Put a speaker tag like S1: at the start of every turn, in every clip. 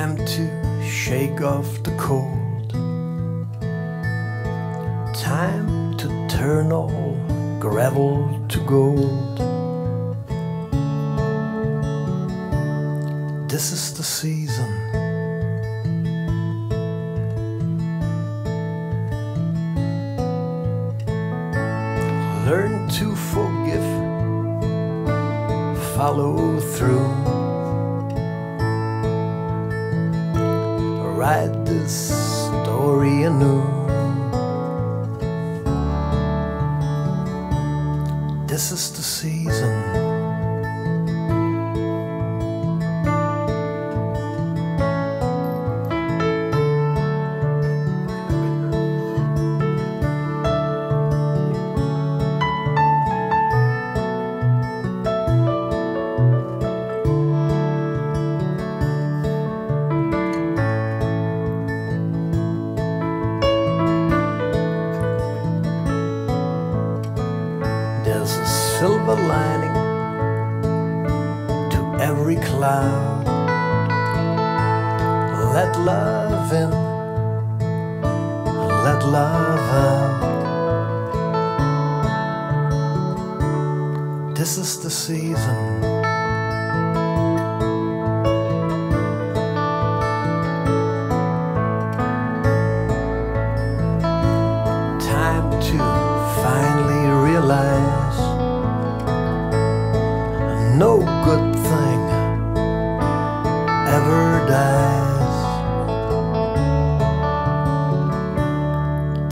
S1: to shake off the cold. Time to turn all gravel to gold. This is the season. Learn to forgive, follow through. Write this story anew. This is the season. Silver lining to every cloud. Let love in, let love out. This is the season. Time to ever dies.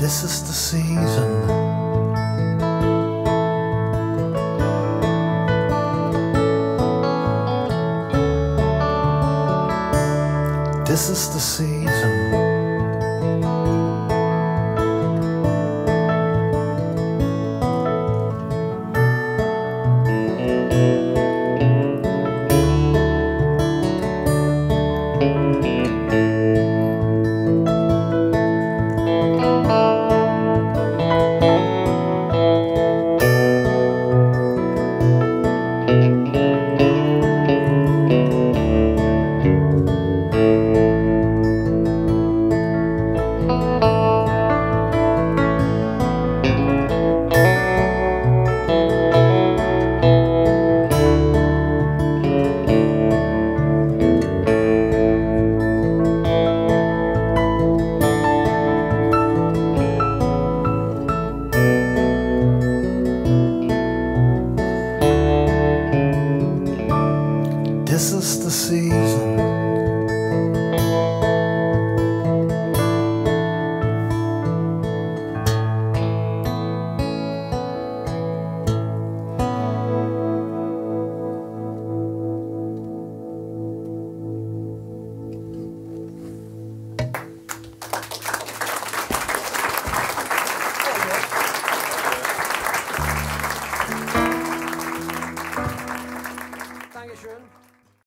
S1: This is the season. This is the season. This is the season.